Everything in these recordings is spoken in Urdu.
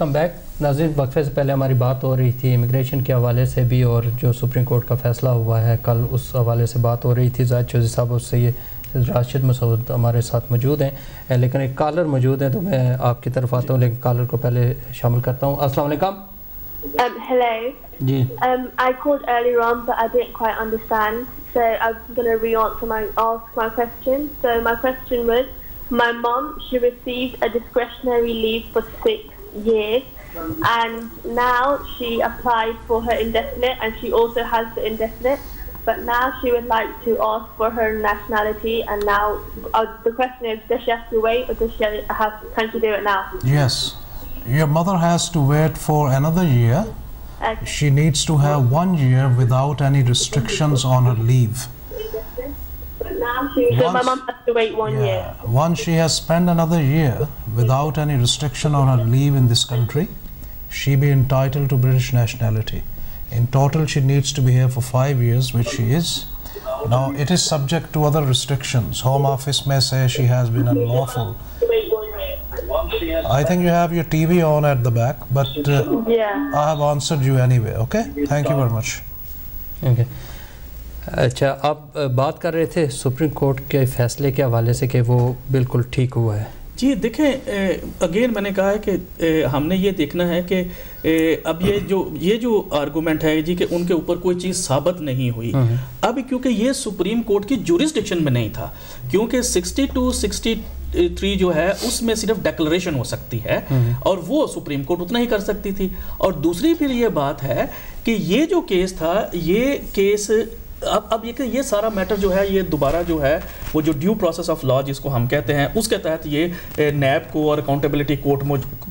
ویلکم بیک ناظرین وقفے سے پہلے ہماری بات ہو رہی تھی امیگریشن کے حوالے سے بھی اور جو سپریم کورٹ کا فیصلہ ہوا ہے کل اس حوالے سے بات ہو رہی تھی۔ زاہد چودھری صاحب اس سے یہ راشد مسعود ہمارے ساتھ موجود ہیں۔ لیکن ایک کالر موجود ہیں تو میں آپ کی طرف آتا ہوں لیکن کالر کو پہلے شامل کرتا ہوں۔ السلام علیکم۔ Um. G. Um, my mom she received a discretionary leave for six years, and now she applied for her indefinite, and she also has the indefinite. But now she would like to ask for her nationality, and now uh, the question is, does she have to wait, or does she have can she do it now? Yes. Your mother has to wait for another year. Okay. She needs to have one year without any restrictions on her leave. So my mom to wait one yeah, year. Once she has spent another year without any restriction on her leave in this country, she be entitled to British nationality. In total, she needs to be here for five years, which she is. Now, it is subject to other restrictions. Home Office may say she has been unlawful. I think you have your TV on at the back, but uh, yeah. I have answered you anyway, okay? Thank you very much. Okay. اچھا آپ بات کر رہے تھے سپریم کورٹ کے فیصلے کے حوالے سے کہ وہ بالکل ٹھیک ہوا ہے۔ جی دیکھیں اگین میں نے کہا ہے کہ ہم نے یہ دیکھنا ہے کہ اب یہ جو یہ جو آرگومنٹ ہے جی کہ ان کے اوپر کوئی چیز ثابت نہیں ہوئی۔ اب کیونکہ یہ سپریم کورٹ کی جورسڈکشن میں نہیں تھا کیونکہ سکسٹی ٹو سکسٹی تھری جو ہے اس میں صرف ڈیکلریشن ہو سکتی ہے۔ اور وہ سپریم کورٹ اتنا ہی کر سکتی تھی۔ اور دوسری پھر یہ بات ہے کہ یہ جو کیس تھا یہ کیس اب اب یہ کہ یہ سارا میٹر جو ہے، یہ دوبارہ جو ہے، وہ جو ڈیو پروسیس آف لا جس کو ہم کہتے ہیں، اس کے تحت یہ eh, نیب کو اور اکاؤنٹیبلٹی کورٹ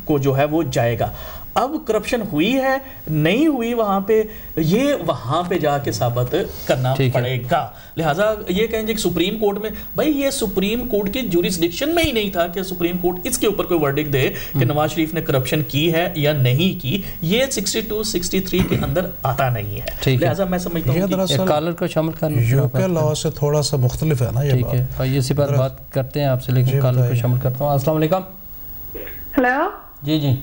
کو جو ہے، وہ جائے گا۔ اب کرپشن ہوئی ہے نہیں ہوئی وہاں پہ یہ وہاں پہ جا کے ثابت کرنا۔ پڑے گا۔ لہٰذا یہ کہیں گے کہ سپریم کورٹ میں بھائی یہ سپریم کورٹ کی جورسڈکشن میں ہی نہیں تھا کہ سپریم کورٹ اس کے اوپر کوئی ورڈک دے کہ نواز شریف نے کرپشن کی ہے یا نہیں کی۔ یہ سکسٹی ٹو سکسٹی تھری کے اندر آتا نہیں ہے۔ لہٰذا میں سمجھتا ہوں کالر کو شامل کرنا یو کے لا سے تھوڑا سا مختلف ہے نا یہ ٹھیک ہے۔ بات۔ اسی پر بات کرتے ہیں آپ سے لیکن جی، کالر کو بتائیے۔ شامل کرتا ہوں۔ السلام علیکم۔ ہلو جی جی۔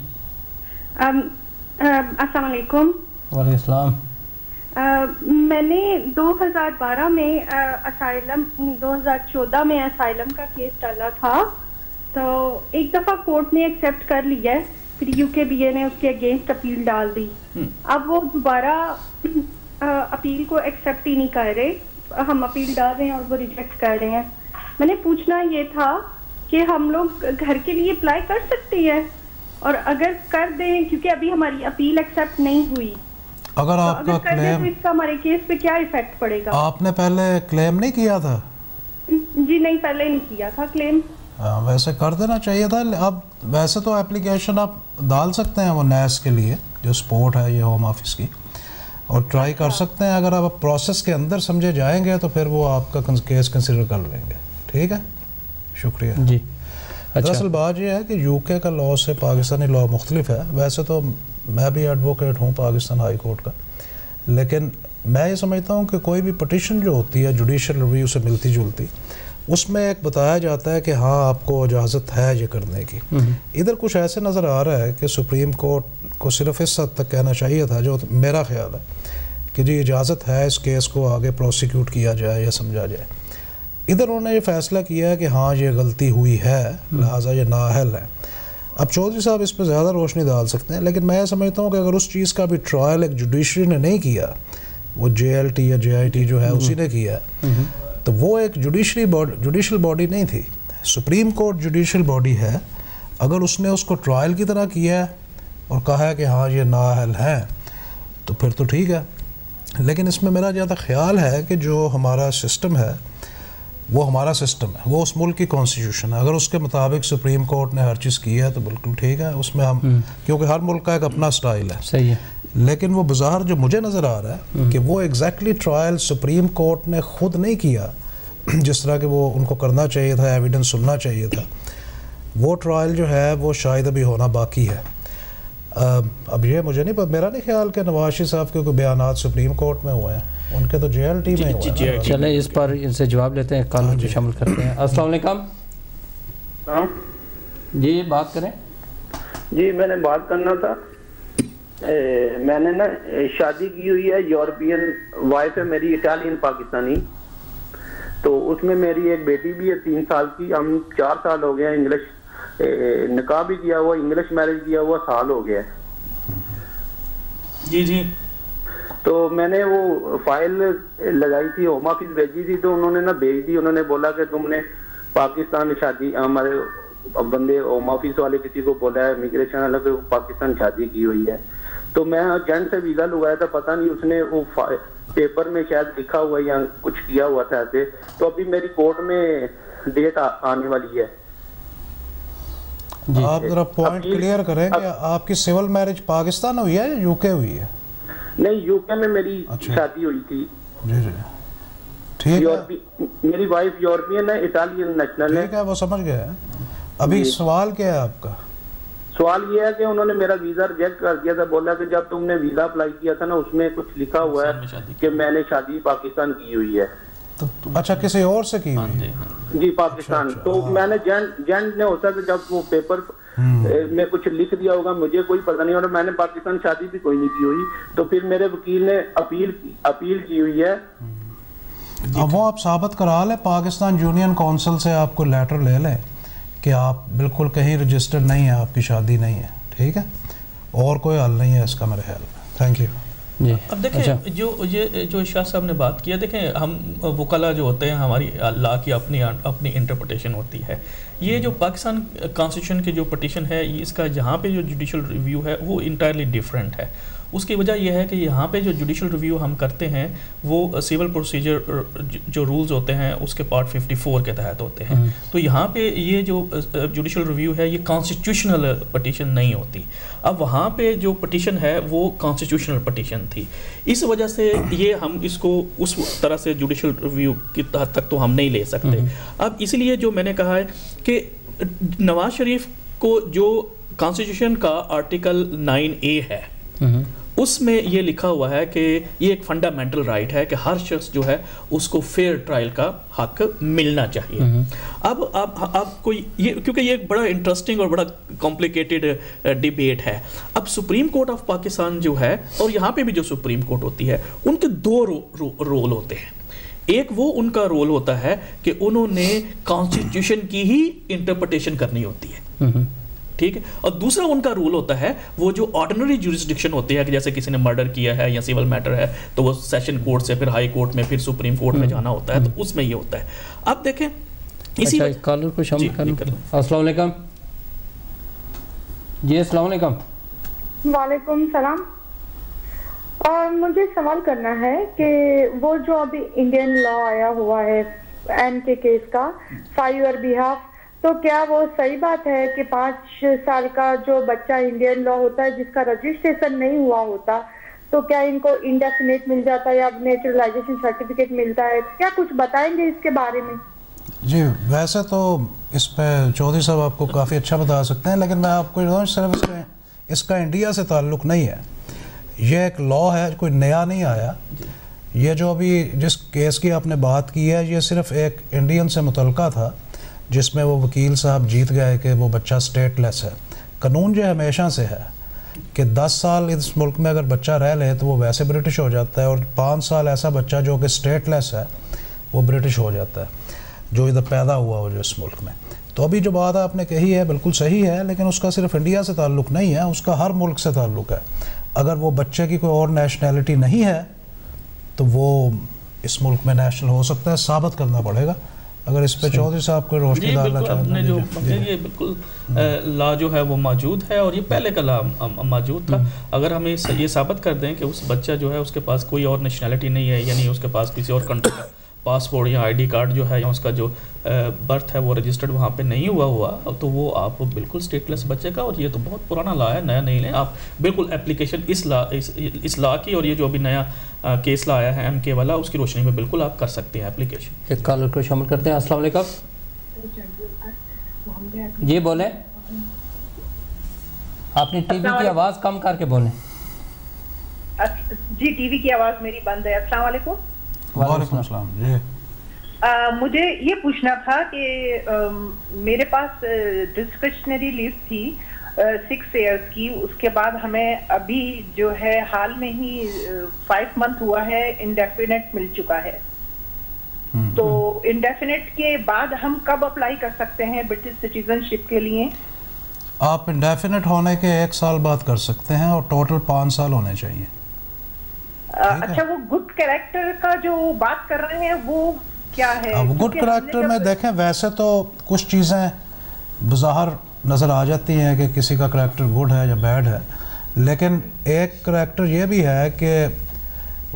السلام علیکم۔ وعلیکم السلام۔ میں نے دو ہزار بارہ میں اسائلم دو ہزار چودہ میں اسائلم کا کیس ڈالا تھا۔ تو ایک دفعہ کورٹ نے ایکسیپٹ کر لیا ہے پھر یو کے بی اے نے اس کے اگینسٹ اپیل ڈال دی۔ اب وہ دوبارہ اپیل کو ایکسیپٹ ہی نہیں کر رہے۔ ہم اپیل ڈال رہے ہیں اور وہ ریجیکٹ کر رہے ہیں۔ میں نے پوچھنا یہ تھا کہ ہم لوگ گھر کے لیے اپلائی کر سکتے ہیں؟ اور اگر کر دیں کیونکہ ابھی ہماری اپیل ایکسیپٹ نہیں ہوئی۔ اگر آپ کا کلیم اس کا ہمارے کیس پہ کیا ایفیکٹ پڑے گا؟ آپ نے پہلے کلیم نہیں کیا تھا؟ جی نہیں پہلے نہیں کیا تھا کلیم ہاں، ویسے کر دینا چاہیے تھا۔ اب ویسے تو اپلیکیشن آپ ڈال سکتے ہیں وہ نیس کے لیے جو سپورٹ ہے یہ ہوم آفس کی۔ اور ٹرائی کر سکتے ہیں۔ اگر آپ پروسیس کے اندر سمجھے جائیں گے تو پھر وہ آپ کا کیس کنسیڈر کر لیں گے۔ ٹھیک ہے؟ شکریہ۔ جی۔ دراصل اچھا بات یہ ہے کہ یو کے کا لا سے پاکستانی لا مختلف ہے۔ ویسے تو میں بھی ایڈوکیٹ ہوں پاکستان ہائی کورٹ کا۔ لیکن میں یہ سمجھتا ہوں کہ کوئی بھی پٹیشن جو ہوتی ہے جوڈیشل ریویو سے ملتی جلتی اس میں ایک بتایا جاتا ہے کہ ہاں آپ کو اجازت ہے یہ کرنے کی۔ ادھر کچھ ایسے نظر آ رہا ہے کہ سپریم کورٹ کو صرف اس حد تک کہنا چاہیے تھا جو میرا خیال ہے کہ جی اجازت ہے اس کیس کو آگے پروسیکیوٹ کیا جائے یا سمجھا جائے۔ ادھر انہوں نے یہ فیصلہ کیا ہے کہ ہاں یہ غلطی ہوئی ہے، لہٰذا یہ نااہل ہے اب چودھری صاحب اس پہ زیادہ روشنی ڈال سکتے ہیں، لیکن میں یہ سمجھتا ہوں کہ اگر اس چیز کا بھی ٹرائل ایک جوڈیشری نے نہیں کیا، وہ جے ایل ٹی یا جے آئی ٹی جو ہے، اسی نے کیا۔ تو وہ ایک جوڈیشری باڈی جوڈیشل باڈی نہیں تھی۔ سپریم کورٹ جوڈیشل باڈی ہے۔ اگر اس نے اس کو ٹرائل کی طرح کیا ہے اور کہا ہے کہ ہاں یہ نااہل ہیں، تو پھر تو ٹھیک ہے۔ لیکن اس میں میرا زیادہ خیال ہے کہ جو ہمارا سسٹم ہے وہ ہمارا سسٹم ہے وہ اس ملک کی کانسٹیٹیوشن ہے۔ اگر اس کے مطابق سپریم کورٹ نے ہر چیز کی ہے تو بالکل ٹھیک ہے۔ اس میں ہم کیونکہ ہر ملک کا ایک اپنا سٹائل ہے۔ صحیح ہے۔ لیکن وہ بظاہر جو مجھے نظر آ رہا ہے کہ وہ ایگزیکٹلی ٹرائل سپریم کورٹ نے خود نہیں کیا جس طرح کہ وہ ان کو کرنا چاہیے تھا ایویڈنس سننا چاہیے تھا۔ وہ ٹرائل جو ہے وہ شاید ابھی ہونا باقی ہے۔ اب یہ مجھے نہیں پتا میرا نہیں خیال کہ نواز شریف صاحب کے کوئی بیانات سپریم کورٹ میں ہوئے ہیں۔ ان کے تو جے ایل ٹی میں جی، ہوئے جی، ہیں۔ نا۔ چلیں اس پر ان سے جواب لیتے ہیں کالر کو شامل کرتے ہیں۔ السلام علیکم۔ جی بات کریں۔ جی میں نے بات کرنا تھا۔ میں نے نا شادی کی ہوئی ہے یورپین وائف ہے میری اٹالین پاکستانی۔ تو اس میں میری ایک بیٹی بھی ہے تین سال کی۔ ہم چار سال ہو گئے ہیں انگلش نکاح بھی کیا ہوا انگلش میرج کیا ہوا سال ہو گیا۔ جی جی۔ تو میں نے وہ فائل لگائی تھی ہوم آفس بھیجی تھی تو انہوں نے نا بھیج دی۔ انہوں نے بولا کہ تم نے پاکستان شادی ہمارے بندے ہوم آفس والے کسی کو بولا ہے امیگریشن والے کو پاکستان شادی کی ہوئی ہے۔ تو میں جنٹ سے ویزا لگایا تھا پتہ نہیں اس نے وہ پیپر میں شاید لکھا ہوا یا کچھ کیا ہوا تھا ایسے۔ تو ابھی میری کورٹ میں ڈیٹ آنے والی ہے۔ آپ ذرا پوائنٹ کلیئر کریں کہ آپ کی سیول میرج پاکستان ہوئی ہے یا یو کے ہوئی ہے؟ نہیں یو کے میں میری اچھا۔ شادی ہوئی تھی۔ جی جی۔ ٹھیک ہے۔ میری وائف یورپین ہے اٹالین نیشنل ہے۔ ٹھیک ہے وہ سمجھ گئے۔ ابھی جی۔ سوال کیا ہے آپ کا؟ سوال یہ ہے کہ انہوں نے میرا ویزا ریجیکٹ کر دیا تھا بولا کہ جب تم نے ویزا اپلائی کیا تھا نا اس میں کچھ لکھا ہوا ہے کہ میں نے شادی پاکستان کی ہوئی ہے۔ اچھا کسی اور سے کی ہوئی؟ جی, جی، پاکستان۔ اچھا، اچھا، تو ہاں۔ میں نے جینٹ نے ہوتا کہ جب وہ پیپر میں کچھ لکھ دیا ہوگا مجھے کوئی پتہ نہیں اور میں نے پاکستان شادی بھی کوئی نہیں کی ہوئی۔ تو پھر میرے وکیل نے اپیل اپیل کی ہوئی ہے۔ اب وہ آپ ثابت کرا لیں پاکستان یونین کونسل سے آپ کو لیٹر لے لیں کہ آپ بالکل کہیں رجسٹر نہیں ہے آپ کی شادی نہیں ہے ٹھیک ہے؟ اور کوئی حل نہیں ہے اس کا میرے خیال میں۔ تھینک یو اب دیکھیں اچھا۔ جو یہ جو اشاہ صاحب نے بات کیا دیکھیں ہم وکلا جو ہوتے ہیں ہماری لا کی اپنی اپنی انٹرپریٹیشن ہوتی ہے یہ جو پاکستان کانسٹیٹیوشن کی جو پٹیشن ہے اس کا جہاں پہ جو جوڈیشل ریویو ہے وہ انٹائرلی ڈیفرنٹ ہے اس کی وجہ یہ ہے کہ یہاں پہ جو جوڈیشل ریویو ہم کرتے ہیں وہ سول پروسیجر جو رولز ہوتے ہیں اس کے پارٹ ففٹی فور کے تحت ہوتے ہیں۔ تو یہاں پہ یہ جو جوڈیشل ریویو ہے یہ کانسٹیٹیوشنل پٹیشن نہیں ہوتی۔ اب وہاں پہ جو پٹیشن ہے وہ کانسٹیٹیوشنل پٹیشن تھی۔ اس وجہ سے یہ ہم اس کو اس طرح سے جوڈیشل ریویو کی تحت تک تو ہم نہیں لے سکتے۔ اب اس لیے جو میں نے کہا ہے کہ نواز شریف کو جو کانسٹیٹیوشن کا آرٹیکل نائن اے ہے اس میں یہ لکھا ہوا ہے کہ یہ ایک فنڈامنٹل رائٹ ہے کہ ہر شخص جو ہے اس کو فیئر ٹرائل کا حق ملنا چاہیے۔ اب اب اب کوئی یہ کیونکہ یہ ایک بڑا انٹرسٹنگ اور بڑا کمپلیکیٹڈ ڈیبیٹ ہے۔ اب سپریم کورٹ آف پاکستان جو ہے اور یہاں پہ بھی جو سپریم کورٹ ہوتی ہے ان کے دو رول ہوتے ہیں۔ ایک وہ ان کا رول ہوتا ہے کہ انہوں نے کانسٹیٹیوشن کی ہی انٹرپریٹیشن کرنی ہوتی ہے۔ ٹھیک ہے؟ اور دوسرا ان کا رول ہوتا ہے وہ جو آرڈنری جورسڈکشن ہوتی ہے کہ جیسے کسی نے مرڈر کیا ہے یا سیول میٹر ہے تو وہ سیشن کورٹ سے پھر ہائی کورٹ میں پھر سپریم کورٹ میں جانا ہوتا ہے تو اس میں یہ ہوتا ہے۔ اب دیکھیں اسی اچھا کالر کو شامل جی، کریں السلام علیکم۔ جی السلام علیکم۔ وعلیکم السلام۔ مجھے سوال کرنا ہے کہ وہ جو ابھی انڈین لا آیا ہوا ہے این کے کیس کا فائیو اور بیہاف تو کیا وہ صحیح بات ہے کہ پانچ سال کا جو بچہ انڈین لا ہوتا ہے، جس کا رجسٹریشن نہیں ہوا ہوتا، تو کیا ان کو انڈیفینیٹ مل جاتا ہے یا نیچرلائزیشن سرٹیفکیٹ ملتا ہے؟ کیا کچھ بتائیں گے اس کے بارے میں؟ جی ویسے تو اس پہ چودھری صاحب آپ کو کافی اچھا بتا سکتے ہیں، لیکن میں آپ کو صرف اس اس کا انڈیا سے تعلق نہیں ہے۔ یہ ایک لا ہے، کوئی نیا نہیں آیا۔ یہ جو ابھی جس کیس کی آپ نے بات کی ہے، یہ صرف ایک انڈین سے متعلقہ تھا۔ جس میں وہ وکیل صاحب جیت گئے کہ وہ بچہ سٹیٹ لیس ہے۔ قانون جو ہمیشہ سے ہے کہ دس سال اس ملک میں اگر بچہ رہ لے تو وہ ویسے برٹش ہو جاتا ہے اور پانچ سال ایسا بچہ جو کہ سٹیٹ لیس ہے وہ برٹش ہو جاتا ہے۔ جو ادھر پیدا ہوا ہو جو اس ملک میں۔ تو ابھی جو بات آپ نے کہی ہے بالکل صحیح ہے، لیکن اس کا صرف انڈیا سے تعلق نہیں ہے، اس کا ہر ملک سے تعلق ہے۔ اگر وہ بچے کی کوئی اور نیشنلٹی نہیں ہے تو وہ اس ملک میں نیشنل ہو سکتا ہے، ثابت کرنا پڑے گا۔ اگر اس پہ چودھری صاحب کو روشنی ڈالنا چاہتے ہیں جو یہ بالکل لا جو ہے وہ موجود ہے اور یہ پہلے کا لا موجود تھا۔ اگر ہم یہ ثابت کر دیں کہ اس بچہ جو ہے اس کے پاس کوئی اور نیشنلٹی نہیں ہے یعنی اس کے پاس کسی اور کنٹری پاسپورٹ یا آئی ڈی کارڈ جو ہے یا اس کا جو برتھ ہے وہ رجسٹرڈ وہاں پہ نہیں ہوا ہوا تو وہ آپ بالکل اسٹیٹلیس بچے کا اور یہ تو بہت پرانا لا ہے نیا نہیں لیں۔ آپ بالکل اپلیکیشن اس لا اس لا کی اور یہ جو ابھی نیا کیس لایا ہے ایم کے والا اس کی روشنی میں بالکل آپ کر سکتے ہیں اپلیکیشن ایک کالر کو شامل کرتے ہیں۔ السلام علیکم۔ جی بولیں۔ اپنی ٹی وی کی آواز کم کر کے بولیں۔ جی ٹی وی کی آواز میری بند ہے۔ السلام علیکم۔ وعلیکم السلام جی۔ مجھے یہ پوچھنا تھا کہ میرے پاس ڈسکرشنری لیو تھی سکس ایئرس کی۔ اس کے بعد ہمیں ابھی جو ہے حال میں ہی فائیو منتھ ہوا ہے انڈیفینٹ مل چکا ہے۔ تو انڈیفینٹ کے بعد ہم کب اپلائی کر سکتے ہیں برٹش سٹیزن شپ کے لیے؟ آپ انڈیفینٹ ہونے کے ایک سال بعد کر سکتے ہیں اور ٹوٹل پانچ سال ہونے چاہیے۔ اچھا وہ گڈ کریکٹر کا جو بات کر رہے ہیں وہ کیا ہے؟ گڈ کریکٹر میں دیکھیں ویسے تو کچھ چیزیں بظاہر نظر آ جاتی ہیں کہ کسی کا کریکٹر گڈ ہے یا بیڈ ہے لیکن ایک کریکٹر یہ بھی ہے کہ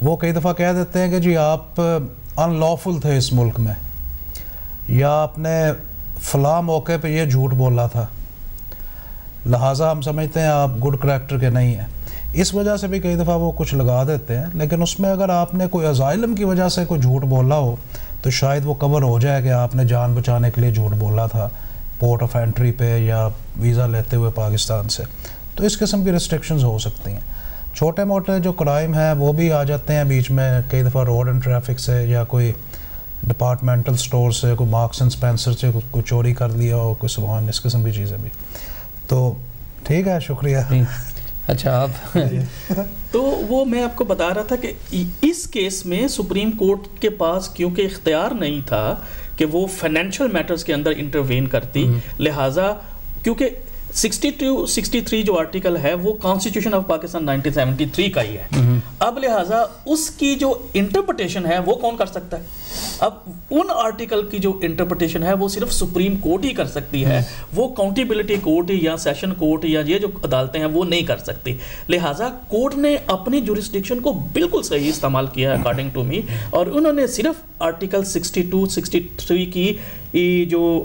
وہ کئی دفعہ کہہ دیتے ہیں کہ جی آپ ان لافل تھے اس ملک میں یا آپ نے فلاں موقع پہ یہ جھوٹ بولا تھا۔ لہٰذا ہم سمجھتے ہیں آپ گڈ کریکٹر کے نہیں ہیں۔ اس وجہ سے بھی کئی دفعہ وہ کچھ لگا دیتے ہیں، لیکن اس میں اگر آپ نے کوئی ازائلم کی وجہ سے کوئی جھوٹ بولا ہو، تو شاید وہ کور ہو جائے کہ آپ نے جان بچانے کے لیے جھوٹ بولا تھا، پورٹ آف انٹری پہ یا ویزا لیتے ہوئے پاکستان سے۔ تو اس قسم کی ریسٹرکشنز ہو سکتی ہیں۔ چھوٹے موٹے جو کرائم ہیں، وہ بھی آ جاتے ہیں بیچ میں کئی دفعہ روڈ اینڈ ٹریفک سے یا کوئی ڈپارٹمنٹل سٹور سے، کوئی مارکس اینڈ سپینسر سے کوئی- کوئی چوری کر لیا ہو، کوئی سامان اس قسم کی چیزیں بھی۔ تو ٹھیک ہے، شکریہ۔ جی۔ اچھا آپ؟ تو وہ میں آپ کو بتا رہا تھا کہ اس کیس میں سپریم کورٹ کے پاس کیونکہ اختیار نہیں تھا کہ وہ فائنینشیل میٹرز کے اندر انٹروین کرتی لہٰذا کیونکہ سکسٹی ٹو سکسٹی تھری جو آرٹیکل ہے وہ constitution of Pakistan nineteen seventy three کا ہی ہے۔ اب لہٰذا اس کی جو انٹرپریٹیشن ہے وہ کون کر سکتا ہے؟ اب ان آرٹیکل کی جو انٹرپریٹیشن ہے وہ صرف سپریم کورٹ ہی کر سکتی ہے۔ وہ کاؤنٹیبلٹی کورٹ یا سیشن کورٹ یا یہ جو عدالتیں ہیں وہ نہیں کر سکتی۔ لہٰذا کورٹ نے اپنی جورسڈکشن کو بالکل صحیح استعمال کیا ہے اکارڈنگ ٹو می اور انہوں نے صرف article sixty two sixty three کی یہ جو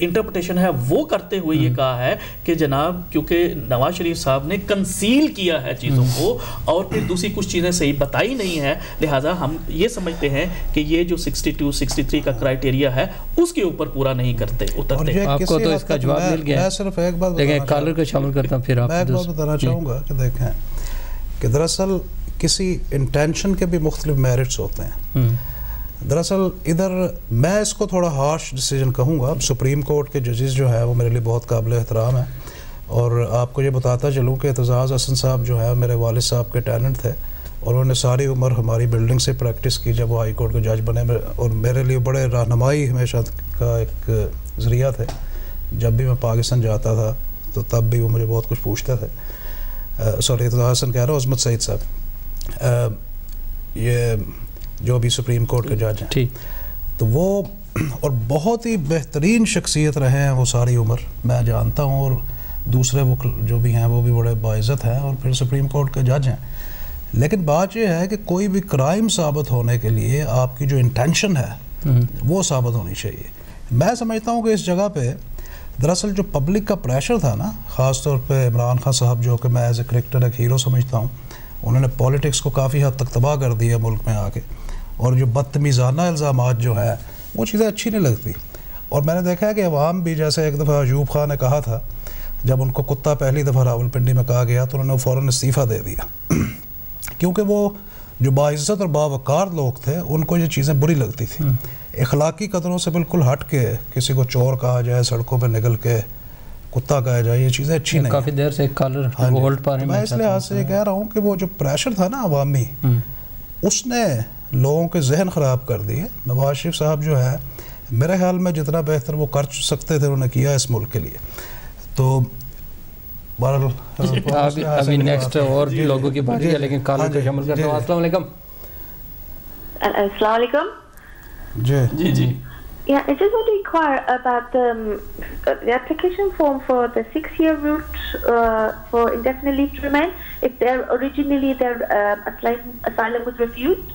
انٹرپریٹیشن ہے وہ کرتے ہوئے یہ کہا ہے کہ جناب کیونکہ نواز شریف صاحب نے کنسیل کیا ہے چیزوں کو اور پھر دوسری کچھ چیزیں صحیح بتائی نہیں ہے لہٰذا ہم یہ سمجھتے ہیں کہ یہ جو سکسٹی ٹو سکسٹی تھری کا کرائٹیریا ہے اس کے اوپر پورا نہیں کرتے اترتے۔ آپ کو تو اس کا جواب مل گیا۔ ہے۔ میں صرف ایک بات لیکن بتانا کالر کو چاہوں- شامل کرتا ہوں پھر آپ میں ایک بات بتانا جی۔ چاہوں گا کہ دیکھیں کہ دراصل کسی انٹینشن کے بھی مختلف میرٹس ہوتے ہیں۔ دراصل ادھر میں اس کو تھوڑا ہارش ڈیسیجن کہوں گا. اب سپریم کورٹ کے ججز جو ہے وہ میرے لیے بہت قابل احترام ہیں اور آپ کو یہ بتاتا چلوں کہ اعتزاز حسن صاحب جو ہے میرے والد صاحب کے ٹیننٹ تھے اور انہوں نے ساری عمر ہماری بلڈنگ سے پریکٹس کی جب وہ ہائی کورٹ کے جج بنے. اور میرے لیے بڑے رہنمائی ہمیشہ کا ایک ذریعہ تھے. جب بھی میں پاکستان جاتا تھا تو تب بھی وہ مجھے بہت کچھ پوچھتے تھے. سوری اعتزاز حسن کہہ رہا ہوں، عظمت سعید صاحب. یہ جو بھی سپریم کورٹ کے جج ہیں۔ ٹھیک۔ تو وہ اور بہت ہی بہترین شخصیت رہے ہیں وہ ساری عمر میں جانتا ہوں اور دوسرے وہ جو بھی ہیں وہ بھی بڑے باعزت ہیں اور پھر سپریم کورٹ کے جج ہیں۔ لیکن بات یہ ہے کہ کوئی بھی کرائم ثابت ہونے کے لیے آپ کی جو انٹینشن ہے وہ ثابت ہونی چاہیے۔ میں سمجھتا ہوں کہ اس جگہ پہ دراصل جو پبلک کا پریشر تھا نا خاص طور پہ عمران خان صاحب جو کہ میں ایز اے کرکٹر ایک ہیرو سمجھتا ہوں انہوں نے پالیٹکس کو کافی حد تک تباہ کر دیا ملک میں آ کے۔ اور جو بدتمیزانہ الزامات جو ہیں وہ چیزیں اچھی نہیں لگتی۔ اور میں نے دیکھا ہے کہ عوام بھی جیسے ایک دفعہ ایوب خان نے کہا تھا جب ان کو کتا پہلی دفعہ راول پنڈی میں کہا گیا تو انہوں نے فوراً استعفیٰ دے دیا۔ کیونکہ وہ جو باعزت اور باوقار لوگ تھے ان کو یہ چیزیں بری لگتی تھیں۔ اخلاقی قدروں سے بالکل ہٹ کے کسی کو چور کہا جائے سڑکوں پہ نکل کے کتا کہا جائے یہ چیزیں اچھی نہیں کافی دیر سے ایک کالر۔ ہولڈ پا رہے ہیں میں اس لحاظ سے یہ کہہ رہا ہوں کہ وہ جو پریشر تھا نا عوامی اس نے لوگوں کے ذہن خراب کر دیے نواز شریف صاحب جو ہے میرے خیال میں جتنا بہتر وہ کر سکتے تھے انہوں نے کیا اس ملک کے لیے۔ تو بہرحال ابھی ابھی نیکسٹ اور بھی لوگوں کی باری ہے لیکن کالر کو شامل کرتا ہوں السلام علیکم۔ Assalamu alaikum. G G. G Yeah, I just want to inquire about um, uh, the application form for the six-year route uh, for indefinite leave to remain. If they're originally their um, asylum, asylum was refused.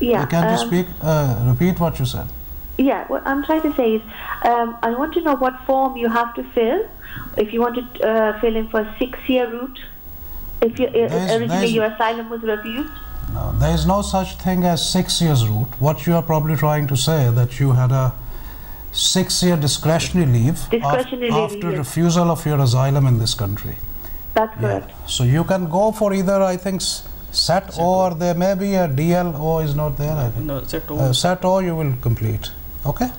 Yeah. You can um, speak, uh, repeat what you said. Yeah, what I'm trying to say is, um, I want to know what form you have to fill. If you want to uh, fill in for a six-year route, if you, uh, originally your asylum was refused. No, there is no such thing as six years route. What you are probably trying to say that you had a six-year discretionary leave discretionary after, leave, yes. refusal of your asylum in this country. That's correct. Yeah. So you can go for either, I think, set, set or o. there may be a DLO is not there. No, I think. no set O. Uh, set O you will complete. Okay.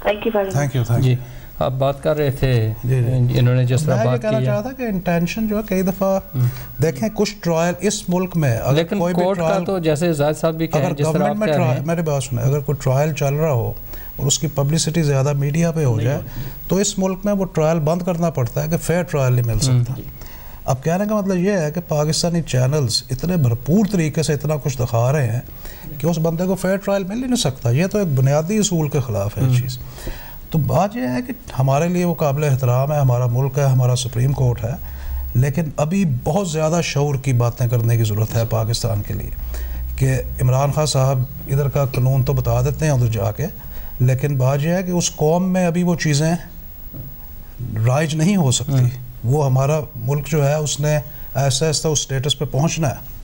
Thank you very much. Thank you. Thank G, you. آپ بات کر رہے تھے جی، جی. انہوں نے جس طرح بات کی میں یہ کہنا چاہتا کہ انٹینشن جو ہے کئی دفعہ دیکھیں کچھ ٹرائل اس ملک میں لیکن کوٹ کا تو جیسے زائد صاحب بھی کہیں جس طرح آپ کہہ رہے ہیں میرے بات سنے اگر کوئی ٹرائل چل رہا ہو اور اس کی پبلیسٹی زیادہ میڈیا پہ ہو جائے تو اس ملک میں وہ ٹرائل بند کرنا پڑتا ہے کہ فیر ٹرائل نہیں مل سکتا اب کہنے کا مطلب یہ ہے کہ پاکستانی چینلز اتنے بھرپور طریقے سے اتنا کچھ دکھا رہے ہیں کہ اس بندے کو فیئر ٹرائل مل ہی نہیں سکتا۔ یہ تو ایک بنیادی اصول کے خلاف ہے چیز۔ تو بات یہ ہے کہ ہمارے لیے وہ قابل احترام ہے ہمارا ملک ہے ہمارا سپریم کورٹ ہے لیکن ابھی بہت زیادہ شعور کی باتیں کرنے کی ضرورت ہے پاکستان کے لیے۔ کہ عمران خان صاحب ادھر کا قانون تو بتا دیتے ہیں ادھر جا کے لیکن بات یہ ہے کہ اس قوم میں ابھی وہ چیزیں رائج نہیں ہو سکتی۔ وہ ہمارا ملک جو ہے اس نے ایسا ایسا اس سٹیٹس پہ پہنچنا ہے۔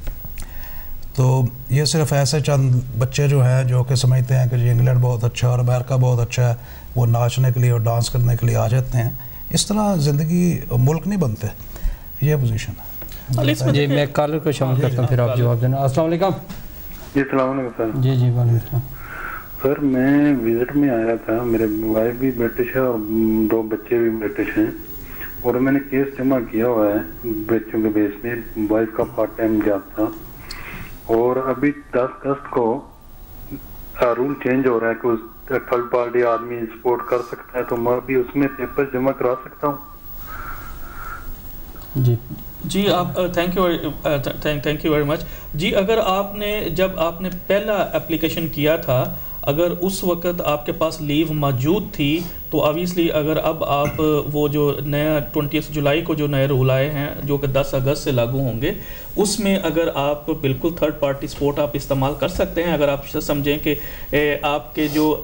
تو یہ صرف ایسے چند بچے جو ہیں جو کہ سمجھتے ہیں کہ جی انگلینڈ بہت اچھا اور امریکہ بہت اچھا ہے وہ ناچنے کے لیے اور ڈانس کرنے کے لیے آ جاتے ہیں۔ اس طرح زندگی ملک نہیں بنتے۔ یہ پوزیشن ہے۔ جی میں کالر کو شامل کرتا ہوں پھر آپ جواب دینا۔ السلام علیکم۔ جی السلام علیکم سر۔ جی جی وعلیکم السلام۔ سر میں وزٹ میں آیا تھا۔ میرے وائف بھی برٹش ہے اور دو بچے بھی برٹش ہیں۔ اور میں نے کیس جمع کیا ہوا ہے بچوں کے بیس میں وائف کا پارٹ ٹائم جاب تھا۔ اور ابھی دس اگست کو رول چینج ہو رہا ہے کہ اس تھرڈ پارٹی آدمی سپورٹ کر سکتا ہے تو میں بھی اس میں پیپر جمع کرا سکتا ہوں۔ جی۔ جی آپ thank you thank you very much جی اگر آپ نے جب آپ نے پہلا اپلیکیشن کیا تھا اگر اس وقت آپ کے پاس لیو موجود تھی تو آبویسلی اگر اب آپ وہ جو نیا ٹوئنٹی جولائی کو جو نئے رول آئے ہیں، جو کہ دس اگست سے لاگو ہوں گے، اس میں اگر آپ بالکل تھرڈ پارٹی سپورٹ آپ استعمال کر سکتے ہیں، اگر آپ سمجھیں کہ آپ کے جو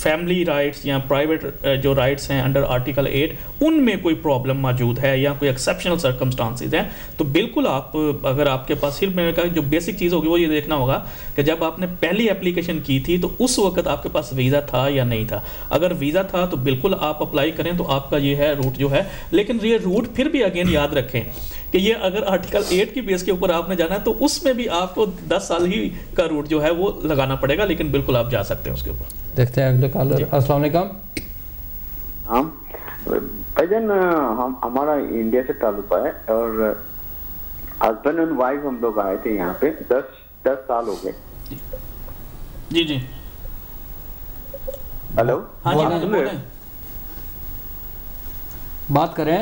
فیملی رائٹس یا پرائیویٹ جو رائٹس ہیں انڈر آرٹیکل ایٹ ان میں کوئی پرابلم موجود ہے یا کوئی ایکسیپشنل سرکمسٹانسز ہیں، تو بالکل آپ، اگر آپ کے پاس، صرف میں نے کہا جو بیسک چیز ہوگی، وہ یہ دیکھنا ہوگا کہ جب آپ نے پہلی اپلیکیشن کی تھی، تو اس وقت آپ کے پاس ویزا تھا یا نہیں تھا۔ اگر ویزا تھا تو بالکل آپ اپلائی کریں تو آپ کا یہ ہے روٹ جو ہے۔ لیکن یہ روٹ پھر بھی اگین یاد رکھیں کہ یہ اگر آرٹیکل ایٹ کی بیس کے اوپر آپ نے جانا ہے تو اس میں بھی آپ کو دس سال ہی کا روٹ جو ہے وہ لگانا پڑے گا لیکن بالکل آپ جا سکتے ہیں اس کے اوپر۔ دیکھتے ہیں اگلے کالر السلام علیکم۔ ہاں۔ بھجن ہم ہمارا انڈیا سے تعلق ہے اور ہسبینڈ اینڈ وائف ہم لوگ آئے تھے یہاں پہ۔ دس دس سال ہو گئے۔ جی جی۔ ہلو؟ ہاں جی ہاں جی، بات کریں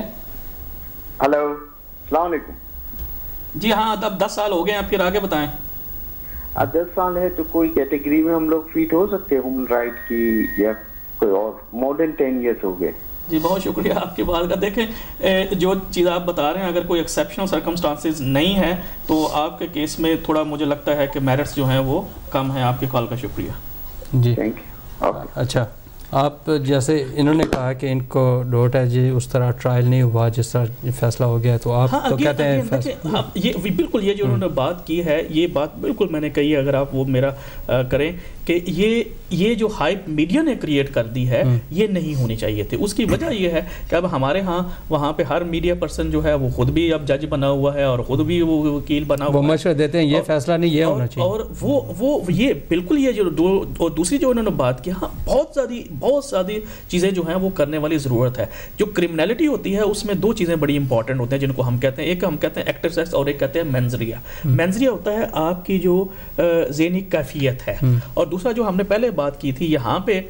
ہلو السلام علیکم۔ جی ہاں اب دس سال ہو گئے ہیں پھر آگے بتائیں۔ اب دس سال ہے تو کوئی کیٹیگری میں ہم لوگ فیٹ ہو سکتے ہیں ہیومن رائٹ کی یا کوئی اور؟ مور دین ٹین ایئرس ہو گئے۔ جی بہت شکریہ آپ کی بات کا۔ دیکھیں جو چیز آپ بتا رہے ہیں اگر کوئی ایکسیپشنل سرکمسٹانسز نہیں ہے تو آپ کے کیس میں تھوڑا مجھے لگتا ہے کہ میرٹس جو ہیں وہ کم ہیں۔ آپ کی کال کا شکریہ۔ جی۔ تھینک یو اچھا آپ جیسے انہوں نے کہا کہ ان کو ڈوٹ ہے جی اس طرح ٹرائل نہیں ہوا جس طرح فیصلہ ہو گیا تو آپ ہاں تو کہتے ہیں دیکھیں، ہاں، یہ بالکل یہ جو انہوں نے بات کی ہے یہ بات بالکل میں نے کہی ہے اگر آپ وہ میرا کریں کہ یہ یہ جو ہائپ میڈیا نے کریٹ کر دی ہے یہ نہیں ہونی چاہیے تھی۔ اس کی وجہ یہ ہے کہ اب ہمارے ہاں وہاں پہ ہر میڈیا پرسن جو ہے وہ خود بھی اب جج بنا ہوا ہے اور خود بھی وہ وکیل بنا ہوا ہے۔ مشورہ دیتے ہیں یہ فیصلہ نہیں یہ ہونا چاہیے۔ اور وہ وہ یہ بالکل یہ جو اور دوسری جو انہوں نے بات کی ہاں بہت زیادہ بہت زیادہ چیزیں جو ہیں وہ کرنے والی ضرورت ہے۔ جو کرمنالٹی ہوتی ہے اس میں دو چیزیں بڑی امپورٹنٹ ہوتے ہیں جن کو ہم کہتے ہیں۔ ایک ہم کہتے ہیں ایکٹر سیکس اور ایک کہتے ہیں مینزریا مینزریا ہوتا ہے آپ کی جو ذہنی کیفیت ہے۔ اور دوسرا جو ہم نے پہلے بات کی تھی یہاں پہ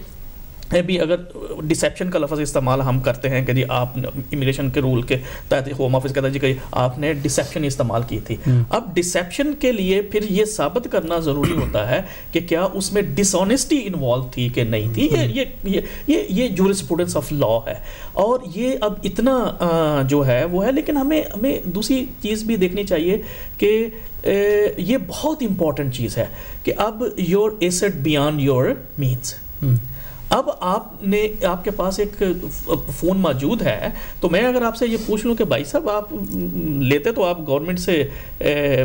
بھی اگر ڈسیپشن کا لفظ استعمال ہم کرتے ہیں کہ جی آپ امیگریشن کے رول کے تحت ہوم آفس کہتا ہے جی کہ آپ نے ڈسیپشن استعمال کی تھی۔ اب ڈسیپشن کے لیے پھر یہ ثابت کرنا ضروری ہوتا ہے کہ کیا اس میں ڈس آنیسٹی انوالو تھی کہ نہیں تھی۔ یہ یہ یہ یہ جورسپوڈنس آف لا ہے۔ اور یہ اب اتنا جو ہے وہ ہے لیکن ہمیں ہمیں دوسری چیز بھی دیکھنی چاہیے کہ یہ بہت امپورٹنٹ چیز ہے کہ اب your east beyond your means اب آپ نے آپ کے پاس ایک فون موجود ہے تو میں اگر آپ سے یہ پوچھ لوں کہ بھائی صاحب آپ لیتے تو آپ گورنمنٹ سے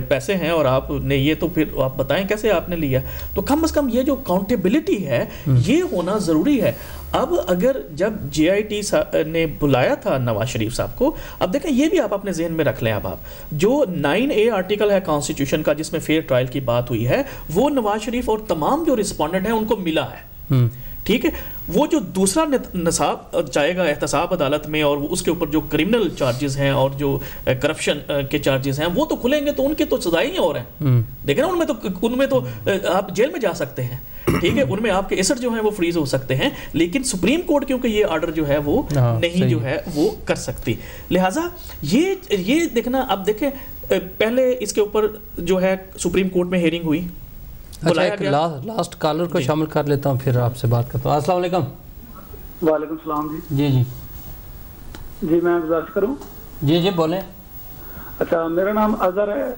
پیسے ہیں اور آپ نے یہ تو پھر آپ بتائیں کیسے آپ نے لیا؟ تو کم از کم یہ جو اکاؤنٹیبلٹی ہے یہ ہونا ضروری ہے۔ اب اگر جب جے آئی ٹی نے بلایا تھا نواز شریف صاحب کو اب دیکھیں یہ بھی آپ اپنے ذہن میں رکھ لیں اب آپ۔ جو نائن اے آرٹیکل ہے کانسٹیٹیوشن کا جس میں فیئر ٹرائل کی بات ہوئی ہے وہ نواز شریف اور تمام جو رسپونڈنٹ ہیں ان کو ملا ہے۔ ٹھیک ہے؟ وہ جو دوسرا نصاب جائے گا احتساب عدالت میں اور اس کے اوپر جو کرمنل چارجز ہیں اور جو کرپشن کے چارجز ہیں وہ تو کھلیں گے تو ان کے تو سزائیں ہی اور ہیں۔ دیکھیں نا ان میں تو ان میں تو آپ جیل میں جا سکتے ہیں۔ ٹھیک ہے؟ ان میں آپ کے اثر جو ہیں وہ فریز ہو سکتے ہیں لیکن سپریم کورٹ کیونکہ یہ آرڈر جو ہے وہ ہاں، نہیں جو ہے وہ کر سکتی۔ لہٰذا یہ یہ دیکھنا اب دیکھیں پہلے اس کے اوپر جو ہے سپریم کورٹ میں ہیئرنگ ہوئی۔ بلایا ایک گیا۔ لاسٹ کالر کو جی۔ شامل کر لیتا ہوں پھر آپ سے بات کرتا ہوں۔ السلام علیکم۔ وعلیکم السلام جی۔ جی جی۔ جی میں گزارش کروں۔ جی جی بولیں۔ اچھا میرا نام اظہر ہے۔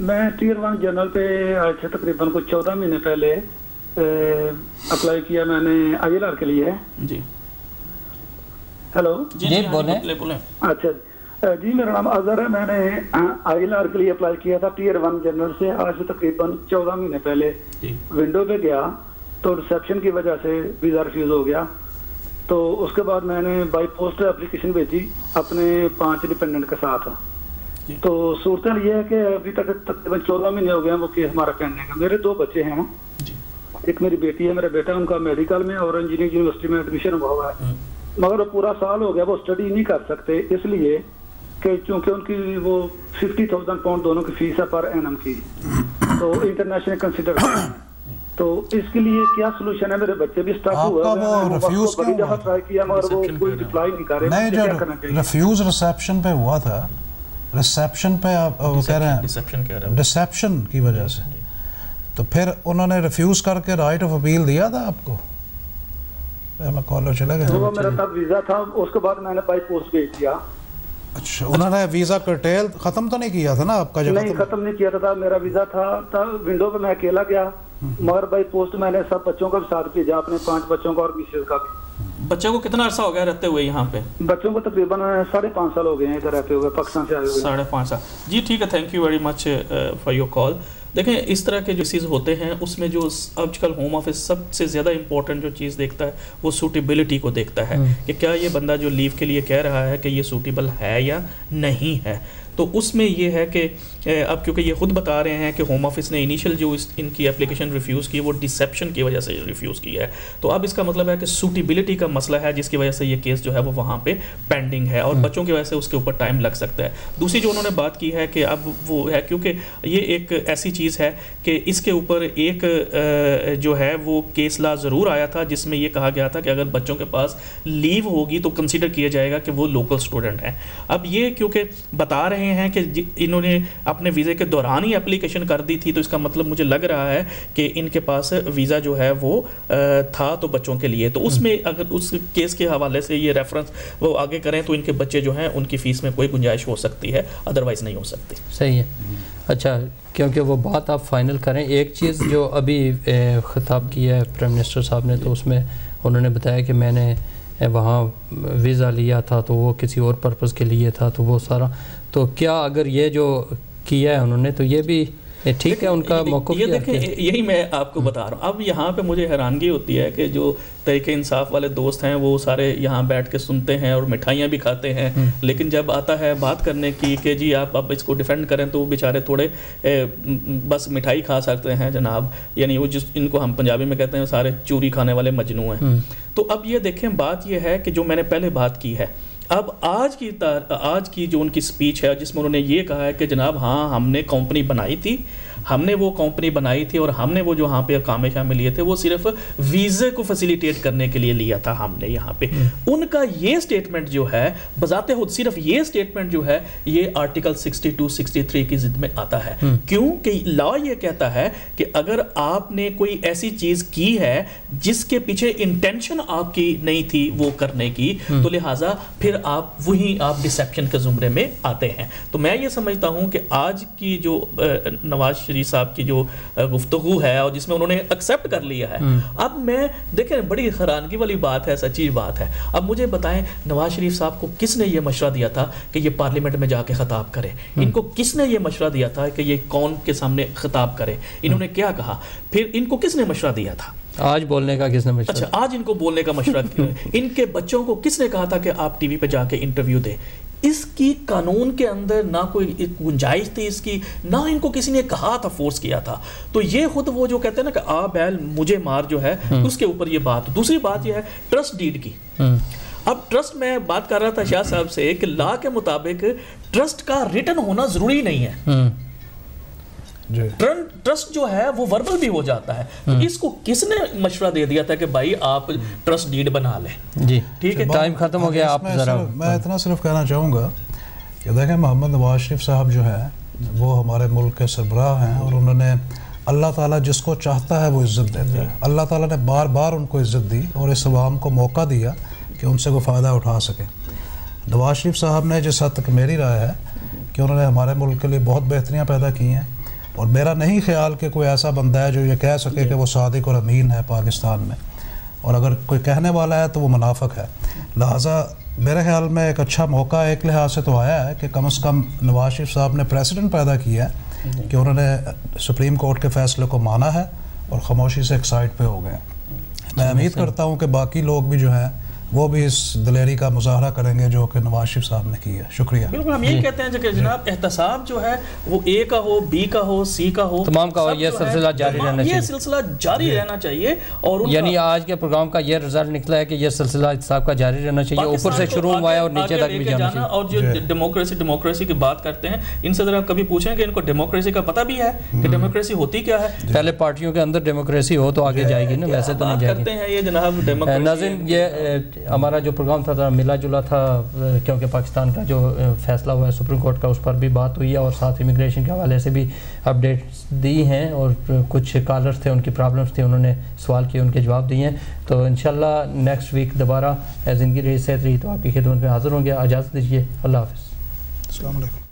میں ٹیئر ون جنرل پہ آج سے تقریباً کچھ چودہ مہینے پہلے اپلائی کیا میں نے آئی ایل آر کے لیے۔ جی۔ ہیلو جی، بولیں۔ اچھا آ، جی میرا نام اظہر ہے۔ میں نے آئی ایل آر کے لیے اپلائی کیا تھا ٹیئر ون جنرل سے۔ آج سے تقریباً چودہ مہینے پہلے جی۔ ونڈو پہ گیا تو ریسیپشن کی وجہ سے ویزا ریفیوز ہو گیا۔ تو اس کے بعد میں نے بائی پوسٹ اپلیکیشن بھیجی اپنے پانچ ڈپینڈنٹ کے ساتھ۔ جی۔ تو صورتحال یہ ہے کہ ابھی تک تقریباً چودہ مہینے ہو گئے ہیں وہ کیس ہمارا پینڈنگ ہے۔ میرے دو بچے ہیں۔ جی۔ ایک میری بیٹی ہے میرا بیٹا ان کا میڈیکل میں اور انجینئرنگ یونیورسٹی میں ایڈمیشن ہوا ہوا ہے۔ مگر وہ پورا سال ہو گیا وہ اسٹڈی نہیں کر سکتے۔ اس لیے کہ چونکہ ان کی وہ ففٹی تھاؤزینڈ پاؤنڈ دونوں کی فیس ہے پر اینم کی۔ تو انٹرنیشنل کنسیڈر تو اس کے لیے کیا سولوشن ہے میرے بچے؟ بھی اسٹاک آپ ہوئے ہیں، بڑی کیوں دفعہ ہوا؟ ٹرائی کیا مگر وہ Reception کوئی پہ رپلائی نہیں کر رہے۔ نہیں ریفیوز ریسیپشن پہ ہوا تھا۔ ریسیپشن پہ آپ کہہ رہے ہیں۔ ڈسیپشن کی وجہ سے۔ تو پھر انہوں نے ریفیوز کر کے رائٹ آف اپیل دیا تھا آپ کو؟ میں کالر چلے گئے۔ وہ میرا تب ویزا تھا اس کے بعد میں نے بائی پوسٹ بھیج دیا۔ اچھا انہوں نے ویزا کرٹیل ختم تو نہیں کیا تھا نا آپ کا جو نہیں ختم؟ نہیں کیا تھا میرا ویزا تھا ونڈو پہ میں اکیلا گیا مگر بائی پوسٹ میں نے سب بچوں کا بھی ساتھ بھیجا اپنے پانچ بچوں کا اور مسز کا بھی۔ بچے کو کتنا عرصہ ہو گیا رہتے ہوئے یہاں پہ؟ بچوں کو تقریباً ساڑھے پانچ سال ہو گئے ہیں ادھر رہتے ہوئے پاکستان سے آئے ہوئے۔ ساڑھے پانچ سال۔ جی ٹھیک ہے thank you very much for your call دیکھیں اس طرح کے جو چیز ہوتے ہیں اس میں جو آج کل ہوم آفس سب سے زیادہ امپورٹنٹ جو چیز دیکھتا ہے وہ سوٹیبلٹی کو دیکھتا ہے کہ کیا یہ بندہ جو لیو کے لیے کہہ رہا ہے کہ یہ سوٹیبل ہے یا نہیں ہے۔ تو اس میں یہ ہے کہ اب کیونکہ یہ خود بتا رہے ہیں کہ ہوم آفس نے انیشل جو اس ان کی اپلیکیشن ریفیوز کی وہ ڈسیپشن کی وجہ سے ریفیوز کی ہے۔ تو اب اس کا مطلب ہے کہ سوٹیبلٹی کا مسئلہ ہے جس کی وجہ سے یہ کیس جو ہے وہ وہاں پہ پینڈنگ ہے اور بچوں کی وجہ سے اس کے اوپر ٹائم لگ سکتا ہے۔ دوسری جو انہوں نے بات کی ہے کہ اب وہ ہے کیونکہ یہ ایک ایسی چیز ہے کہ اس کے اوپر ایک جو ہے وہ کیس لا ضرور آیا تھا جس میں یہ کہا گیا تھا کہ اگر بچوں کے پاس لیو ہوگی تو کنسیڈر کیا جائے گا کہ وہ لوکل اسٹوڈنٹ ہیں۔ اب یہ کیونکہ بتا رہے ہیں کہ انہوں نے اپنے ویزے کے دوران ہی اپلیکیشن کر دی تھی تو اس کا مطلب مجھے لگ رہا ہے کہ ان کے پاس ویزا جو ہے وہ تھا تو بچوں کے لیے۔ تو اس میں اگر اس کیس کے حوالے سے یہ ریفرنس وہ آگے کریں تو ان کے بچے جو ہیں ان کی فیس میں کوئی گنجائش ہو سکتی ہے ادروائز نہیں ہو سکتی۔ صحیح ہے۔ اچھا کیونکہ وہ بات آپ فائنل کریں ایک چیز جو ابھی خطاب کیا ہے پرائم منسٹر صاحب نے تو اس میں انہوں نے بتایا کہ میں نے وہاں ویزا لیا تھا تو وہ کسی اور پرپز کے لیے تھا تو وہ سارا تو کیا اگر یہ جو کیا ہے انہوں نے تو یہ بھی ٹھیک ہے ان کا موقع یہ دیکھیں یہی میں آپ کو بتا رہا ہوں۔ اب یہاں پہ مجھے حیرانگی ہوتی ہے کہ جو طریقہ انصاف والے دوست ہیں وہ سارے یہاں بیٹھ کے سنتے ہیں اور مٹھائیاں بھی کھاتے ہیں۔ لیکن جب آتا ہے بات کرنے کی کہ جی آپ اب اس کو ڈیفینڈ کریں تو وہ بیچارے تھوڑے بس مٹھائی کھا سکتے ہیں جناب۔ یعنی وہ جس ان کو ہم پنجابی میں کہتے ہیں سارے چوری کھانے والے مجنو ہیں۔ تو اب یہ دیکھیں بات یہ ہے کہ جو میں نے پہلے بات کی ہے اب آج کی آج کی جو ان کی سپیچ ہے، جس میں انہوں نے یہ کہا ہے کہ جناب ہاں ہم نے کمپنی بنائی تھی ہم نے وہ کمپنی بنائی تھی اور ہم نے وہ جو وہاں پہ کام شامل لیے تھے وہ صرف ویزے کو فیسیلیٹیٹ کرنے کے لیے لیا تھا ہم نے یہاں پہ۔ ان کا یہ سٹیٹمنٹ جو ہے بذات خود صرف یہ سٹیٹمنٹ جو ہے یہ article sixty two sixty three کی ضد میں آتا ہے۔ کیوں کہ لا یہ کہتا ہے کہ اگر آپ نے کوئی ایسی چیز کی ہے جس کے پیچھے انٹینشن آپ کی نہیں تھی وہ کرنے کی تو لہٰذا پھر آپ وہی آپ ڈسیپشن کے زمرے میں آتے ہیں۔ تو میں یہ سمجھتا ہوں کہ آج کی جو نواز شریف صاحب کی جو گفتگو ہے اور جس میں انہوں نے ایکسیپٹ کر لیا ہے۔ اب میں دیکھیں بڑی حیرانگی والی بات ہے سچی بات ہے۔ اب مجھے بتائیں نواز شریف صاحب کو کس نے یہ مشورہ دیا تھا کہ یہ پارلیمنٹ میں جا کے خطاب کرے؟ ان کو کس نے یہ مشورہ دیا تھا کہ یہ کون کے سامنے خطاب کرے؟ انہوں نے کیا کہا؟ پھر ان کو کس نے مشورہ دیا تھا؟ آج بولنے کا کس نے مشورہ؟ اچھا آج ان کو بولنے کا مشورہ ان کے بچوں کو کس نے کہا تھا کہ آپ ٹی وی پہ جا کے انٹرویو دیں؟ اس کی قانون کے اندر نہ کوئی گنجائش تھی اس کی نہ ان کو کسی نے کہا تھا فورس کیا تھا۔ تو یہ خود وہ جو کہتے ہیں نا کہ آ بیل مجھے مار جو ہے اس کے اوپر یہ بات۔ دوسری بات یہ ہے ٹرسٹ ڈیڈ کی۔ اب ٹرسٹ میں بات کر رہا تھا شاہ صاحب سے کہ لا کے مطابق ٹرسٹ کا ریٹن ہونا ضروری نہیں ہے۔ ٹرسٹ جو ہے وہ وربل بھی ہو جاتا ہے۔ تو اس کو کس نے مشورہ دے دیا تھا کہ بھائی آپ ٹرسٹ ڈیڈ بنا لیں؟ جی۔ ٹھیک ہے ٹائم ختم ہو گیا آپ میں میں اتنا صرف کہنا چاہوں گا کہ دیکھیں محمد نواز شریف صاحب جو ہے وہ ہمارے ملک کے سربراہ ہیں اور انہوں نے اللہ تعالیٰ جس کو چاہتا ہے وہ عزت دیتا ہے اللہ تعالیٰ نے بار بار ان کو عزت دی اور اس عوام کو موقع دیا کہ ان سے کوئی فائدہ اٹھا سکے۔ نواز شریف صاحب نے جس حد تک میری رائے ہے کہ انہوں نے ہمارے ملک کے لیے بہت بہتریاں پیدا کی ہیں اور میرا نہیں خیال کہ کوئی ایسا بندہ ہے جو یہ کہہ سکے کہ وہ صادق اور امین ہے پاکستان میں۔ اور اگر کوئی کہنے والا ہے تو وہ منافق ہے۔ لہٰذا میرے خیال میں ایک اچھا موقع ایک لحاظ سے تو آیا ہے کہ کم از کم نواز شریف صاحب نے پریسیڈنٹ پیدا کیا ہے کہ انہوں نے سپریم کورٹ کے فیصلے کو مانا ہے اور خاموشی سے ایک سائڈ پہ ہو گئے۔ میں امید کرتا ہوں کہ باقی لوگ بھی جو ہیں وہ بھی اس دلیری کا مظاہرہ کریں گے جو کہ نواز شریف صاحب نے کی ہے۔ شکریہ۔ بالکل ہم یہی کہتے ہیں کہ جناب احتساب جو ہے وہ اے کا ہو بی کا ہو سی کا ہو تمام کا ہو، یہ سلسلہ جاری رہنا یہ چاہیے۔ سلسلہ جاری رہنا چاہیے اور یعنی آج کے پروگرام کا یہ رزلٹ نکلا ہے کہ یہ سلسلہ احتساب کا جاری رہنا چاہیے اوپر سے شروع ہوا ہے اور نیچے تک بھی جانا چاہیے۔ اور جو جی۔ ڈیموکریسی ڈیموکریسی کی بات کرتے ہیں ان سے ذرا کبھی پوچھیں کہ ان کو ڈیموکریسی کا پتہ بھی ہے کہ ڈیموکریسی ہوتی کیا ہے۔ پہلے پارٹیوں کے اندر ڈیموکریسی ہو تو آگے جائے گی نا ویسے تو نہیں جائے گی۔ کرتے ہیں یہ جناب ڈیموکریسی ناظرین یہ ہمارا جو پروگرام تھا ذرا ملا جلا تھا، کیونکہ پاکستان کا جو فیصلہ ہوا ہے، سپریم کورٹ کا، اس پر بھی بات ہوئی ہے اور ساتھ امیگریشن کے حوالے سے بھی اپڈیٹس دی ہیں اور کچھ کالرز تھے، ان کی پرابلمس تھے انہوں نے سوال کیے، ان کے جواب دیے ہیں۔ تو انشاءاللہ نیکسٹ ویک دوبارہ زندگی رہی، صحت رہی، تو آپ کی خدمت میں حاضر ہوں گے۔ اجازت دیجیے اللہ حافظ۔ السلام علیکم۔